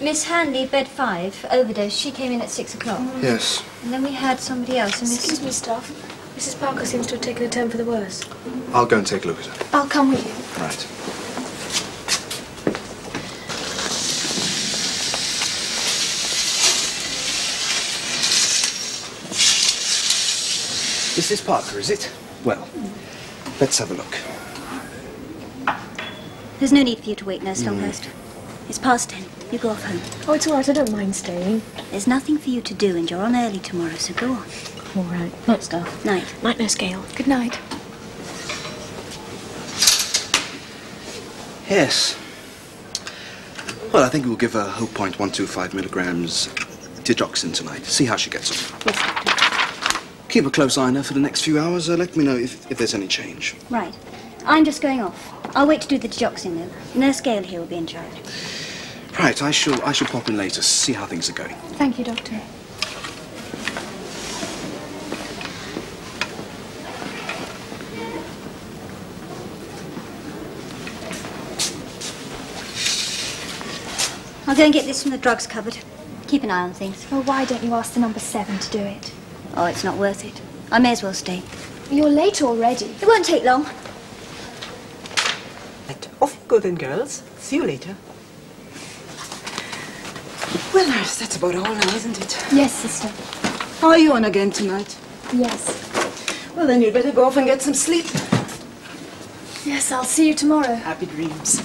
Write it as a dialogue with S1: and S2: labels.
S1: Miss Hanley, bed five, overdose. She came in at six o'clock. Mm.
S2: Yes.
S1: And then we had somebody else, a Miss...
S3: Excuse me, staff. Mrs. Parker seems to have taken a turn for the worse.
S2: I'll go and take a look at her.
S3: I'll come with you.
S2: Right. Mrs. Parker, is it? Well, let's have a look.
S1: There's no need for you to wait, Nurse mm. Longhurst. It's past ten. You go off home.
S3: Oh, it's all right. I don't mind staying.
S1: There's nothing for you to do, and you're on early tomorrow, so go on.
S3: All right. Night, staff.
S1: Night.
S3: Night, Nurse Gale. Good night.
S2: Yes. Well, I think we'll give her Hope Point 125 milligrams digoxin tonight. See how she gets on.
S1: Yes, Doctor.
S2: Keep a close eye on her for the next few hours. Uh, let me know if, if there's any change.
S1: Right. I'm just going off. I'll wait to do the digoxin, though. Nurse Gale here will be in charge.
S2: Right, I shall, I shall pop in later, see how things are going.
S3: Thank you, Doctor.
S1: I'll go and get this from the drugs cupboard. Keep an eye on things.
S4: Well, why don't you ask the number seven to do it?
S1: Oh, it's not worth it. I may as well stay.
S4: You're late already.
S1: It won't take long.
S5: Right. Off you go then, girls. See you later. Well, nurse, that's about all now, isn't it?
S4: Yes, sister.
S5: Are you on again tonight?
S4: Yes.
S5: Well, then you'd better go off and get some sleep.
S4: Yes, I'll see you tomorrow.
S5: Happy dreams.